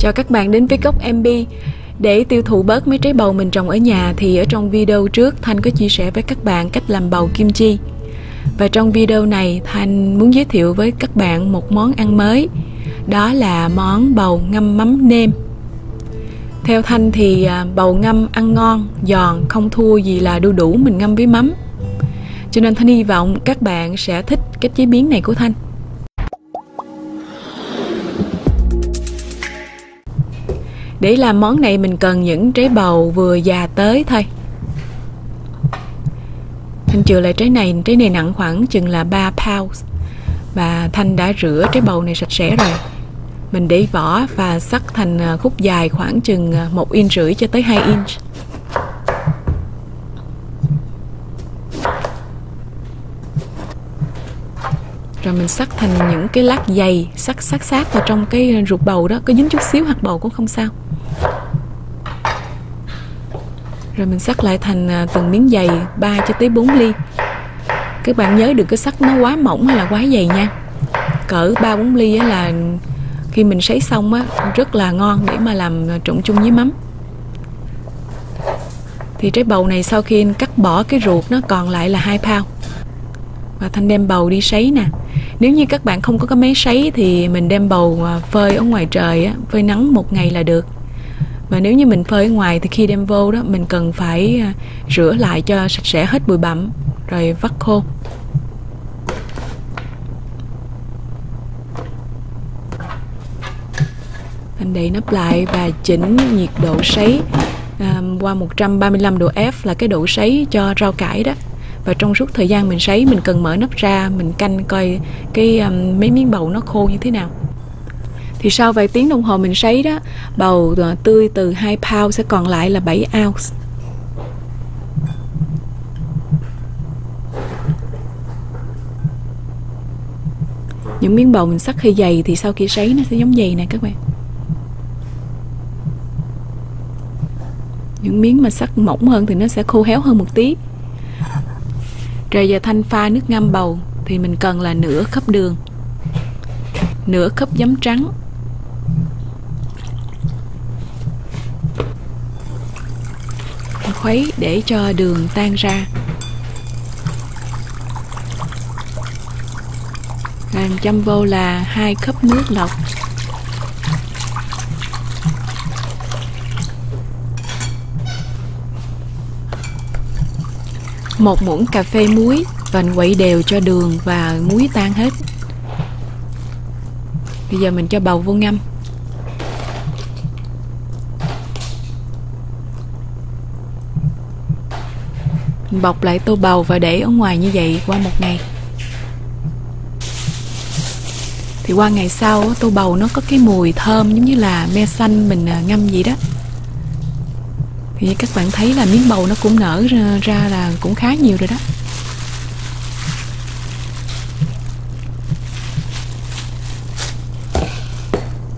Chào các bạn đến với Cốc MB Để tiêu thụ bớt mấy trái bầu mình trồng ở nhà thì ở trong video trước Thanh có chia sẻ với các bạn cách làm bầu kim chi. Và trong video này Thanh muốn giới thiệu với các bạn một món ăn mới. Đó là món bầu ngâm mắm nêm. Theo Thanh thì à, bầu ngâm ăn ngon, giòn, không thua gì là đu đủ mình ngâm với mắm. Cho nên Thanh hy vọng các bạn sẽ thích cách chế biến này của Thanh. Để làm món này mình cần những trái bầu vừa già tới thôi. Thanh chừa lại trái này, trái này nặng khoảng chừng là 3 pounds. Và Thanh đã rửa trái bầu này sạch sẽ rồi. Mình để vỏ và sắc thành à, khúc dài khoảng chừng à, 1 inch rưỡi cho tới 2 inch. Rồi mình sắc thành những cái lát dày sắc sắc sát vào trong cái ruột bầu đó. Có dính chút xíu hạt bầu cũng không sao. Rồi mình sắc lại thành à, từng miếng dày 3 cho tới 4 ly. Các bạn nhớ đừng có sắc nó quá mỏng hay là quá dày nha. Cỡ 3 4 ly là khi mình sấy xong á rất là ngon để mà làm à, trộn chung với mắm. Thì trái bầu này sau khi cắt bỏ cái ruột nó còn lại là hai pound và thanh đem bầu đi sấy nè. Nếu như các bạn không có cái máy sấy thì mình đem bầu à, phơi ở ngoài trời á, phơi nắng một ngày là được và nếu như mình phơi ngoài thì khi đem vô đó mình cần phải à, rửa lại cho sạch sẽ hết bụi bặm rồi vắt khô. Anh đậy nắp lại và chỉnh nhiệt độ sấy à, qua 135 độ F là cái độ sấy cho rau cải đó. Và trong suốt thời gian mình sấy mình cần mở nắp ra mình canh coi cái um, mấy miếng bầu nó khô như thế nào thì sau vài tiếng đồng hồ mình sấy đó, bầu ờ, tươi từ 2 pound sẽ còn lại là 7 ounce. Những miếng bầu mình sắc hơi dày thì sau khi sấy nó sẽ giống dày nè các bạn. Những miếng mà sắc mỏng hơn thì nó sẽ khô héo hơn một tí. Rồi giờ thanh pha nước ngâm bầu thì mình cần là nửa cốc đường. Nửa cốc giấm trắng. Khuấy để cho đường tan ra. Làm chăm vô là hai cốc nước lọc. Một muỗng cà phê muối và quậy đều cho đường và muối tan hết. Bây giờ mình cho bầu vô ngâm. Bọc lại tô bầu và để ở ngoài như vậy qua một ngày. Thì qua ngày sau tô bầu nó có cái mùi thơm giống như là me xanh mình à, ngâm vậy đó. Thì các bạn thấy là miếng bầu nó cũng nở ra, là cũng khá nhiều rồi đó.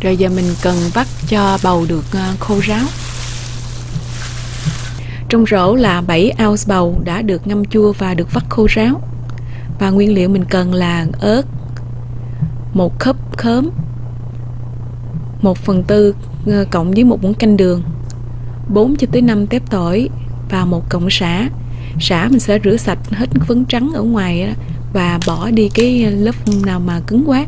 Rồi giờ mình cần vắt cho bầu được à, khô ráo trong rổ là 7 ounce bầu đã được ngâm chua và được vắt khô ráo. Và nguyên liệu mình cần là ớt, một khớp khóm, một phần tư ờ, cộng với một muỗng canh đường 4 cho tới 5 tép tỏi và một cọng sả. Sả mình sẽ rửa sạch hết phấn trắng ở ngoài và bỏ đi cái lớp nào mà cứng quá.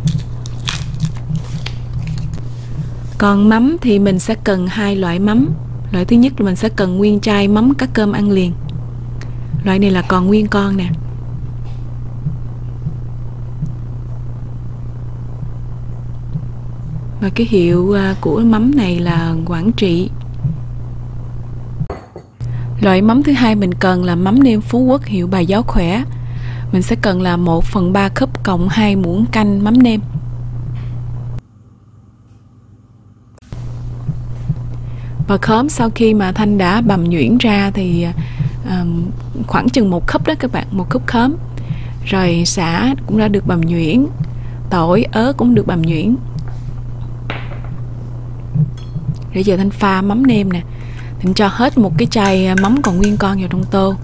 Còn mắm thì mình sẽ cần hai loại mắm loại thứ nhất là mình sẽ cần nguyên chai mắm cá cơm ăn liền loại này là còn nguyên con nè và cái hiệu à, của mắm này là Quảng Trị Loại mắm thứ hai mình cần là mắm nêm Phú Quốc, hiệu Bà Giáo Khỏe. Mình sẽ cần là 1 phần 3 cup cộng 2 muỗng canh mắm nêm. Và khóm sau khi mà Thanh đã bầm nhuyễn ra thì um, khoảng chừng một cúp đó các bạn, một cúp khóm. Rồi xả cũng đã được bầm nhuyễn, tỏi, ớt cũng được bầm nhuyễn. bây giờ Thanh pha mắm nêm nè thanh cho hết một cái chai mắm còn nguyên con vào trong tô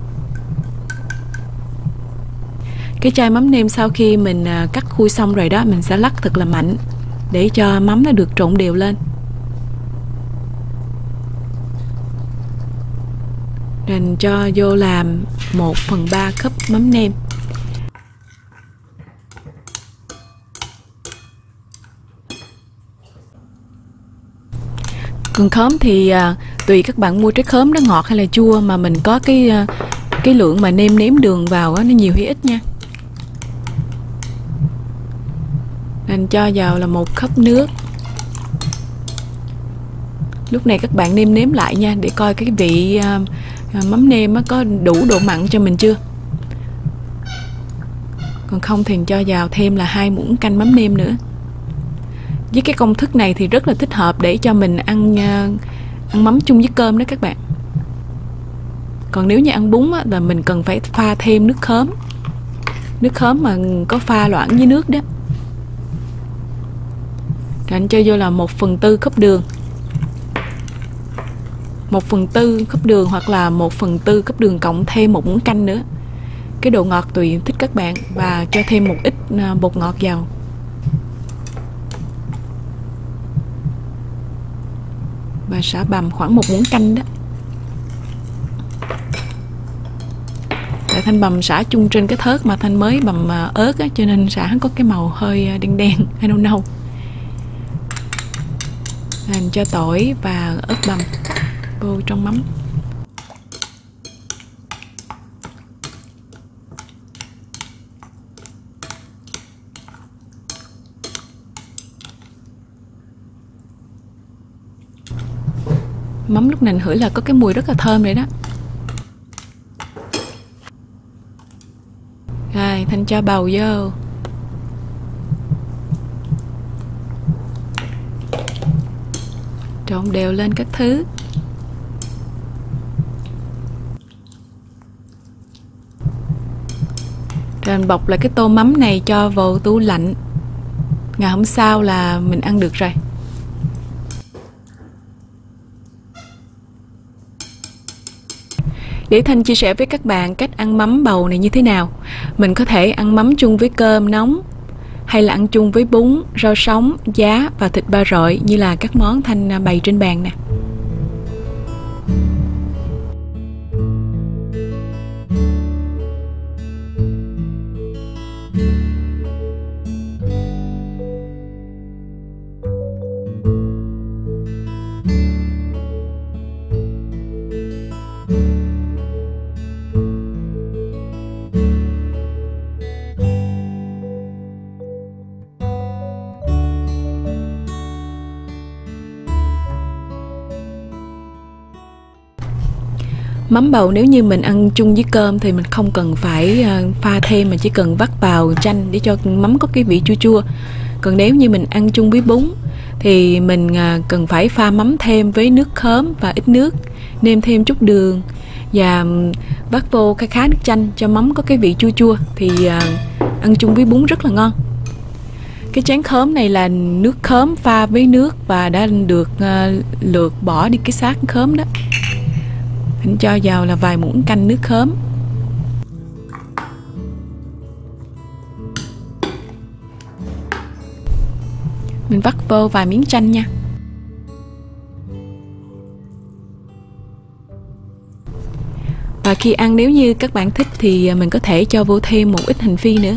Cái chai mắm nêm sau khi mình ờ, cắt khui xong rồi đó Mình sẽ lắc thật là mạnh Để cho mắm nó được trộn đều lên Rồi cho vô làm 1 phần 3 cup mắm nêm. Còn khóm thì à, tùy các bạn mua trái khóm nó ngọt hay là chua mà mình có cái à, cái lượng mà nêm nếm đường vào á, nó nhiều hay ít nha. Nên cho vào là một cốc nước. Lúc này các bạn nêm nếm lại nha Để coi cái vị à, à, mắm nêm có đủ độ mặn cho mình chưa? Còn không thì cho vào thêm là hai muỗng canh mắm nêm nữa. Với cái công thức này thì rất là thích hợp để cho mình ăn à, ăn mắm chung với cơm đó các bạn. Còn nếu như ăn bún á, là mình cần phải pha thêm nước khóm. Nước khóm mà có pha loãng với nước đó. Rồi anh cho vô là một phần tư cốc đường một phần tư cốc đường hoặc là một phần tư cốc đường cộng thêm một muỗng canh nữa. Cái độ ngọt tùy thích các bạn và cho thêm một ít à, bột ngọt vào. Và xả bằm khoảng một muỗng canh đó. Tại thanh bằm xả chung trên cái thớt mà thanh mới bằm à, ớt á, cho nên xả có cái màu hơi à, đen đen hay nâu nâu làm cho tỏi và ớt bằm vô trong mắm. Mắm lúc này hửi là có cái mùi rất là thơm đấy đó. Rồi, thanh cho bầu vô. Trộn đều lên các thứ. Rồi mình bọc lại cái tô mắm này cho vào tủ lạnh ngày hôm sau là mình ăn được rồi để Thanh chia sẻ với các bạn cách ăn mắm bầu này như thế nào. Mình có thể ăn mắm chung với cơm nóng hay là ăn chung với bún, rau sống, giá và thịt ba rọi như là các món Thanh bày trên bàn nè. Mắm bầu. Nếu như mình ăn chung với cơm thì mình không cần phải ờ, pha thêm mà chỉ cần vắt vào chanh để cho mắm có cái vị chua chua. Còn nếu như mình ăn chung với bún thì mình ờ, cần phải pha mắm thêm với nước khóm và ít nước, nêm thêm chút đường và vắt vô khá khá nước chanh cho mắm có cái vị chua chua thì ờ, ăn chung với bún rất là ngon. Cái chén khóm này là nước khóm pha với nước và đã được lượt bỏ đi cái xác khóm đó mình cho vào là vài muỗng canh nước khóm. Mình vắt vô vài miếng chanh nha. Và khi ăn, nếu như các bạn thích thì mình có thể cho vô thêm một ít hành phi nữa.